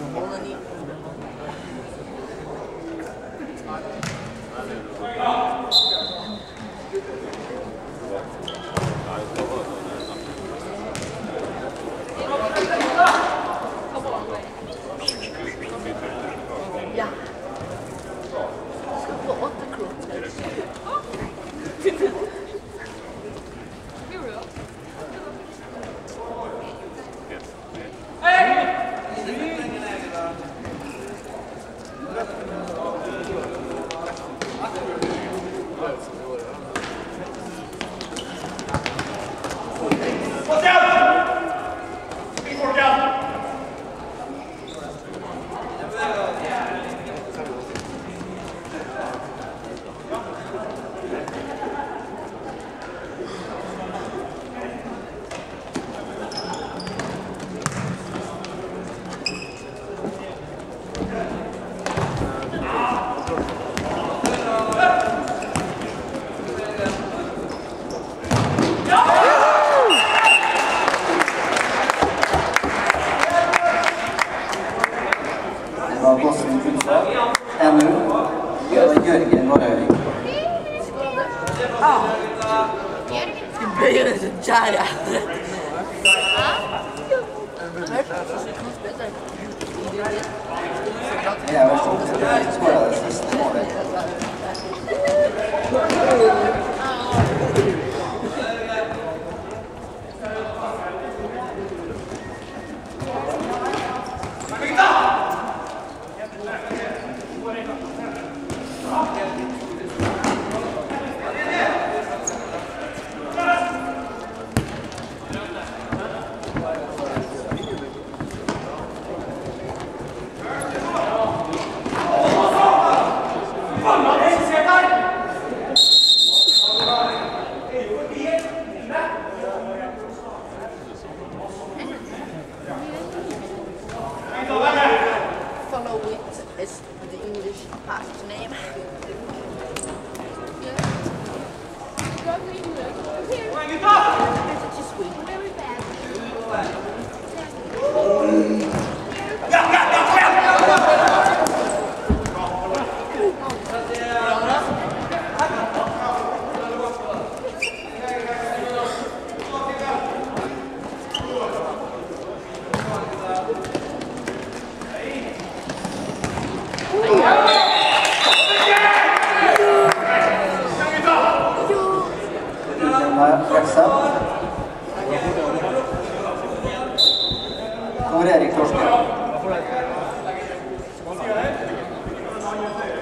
我呢 diária. É, eu acho que Bye. Gracias.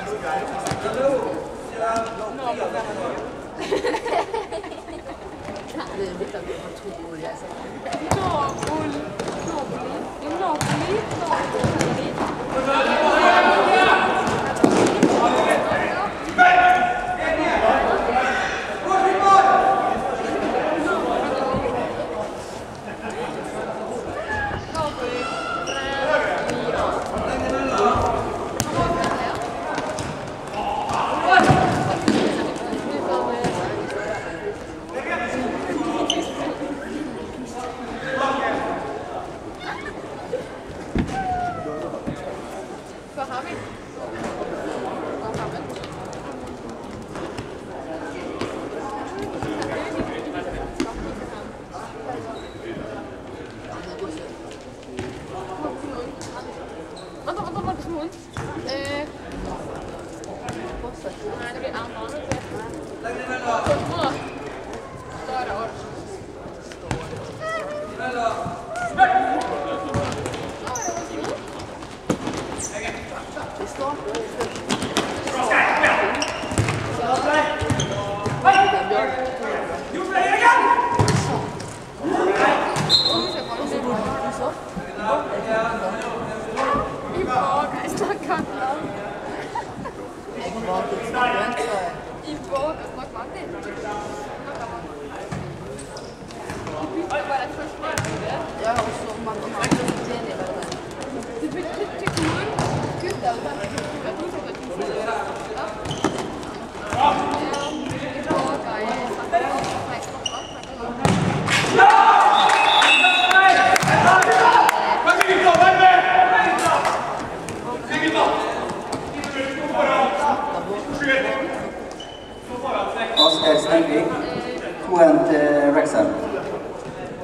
No, no, no, no, no, число.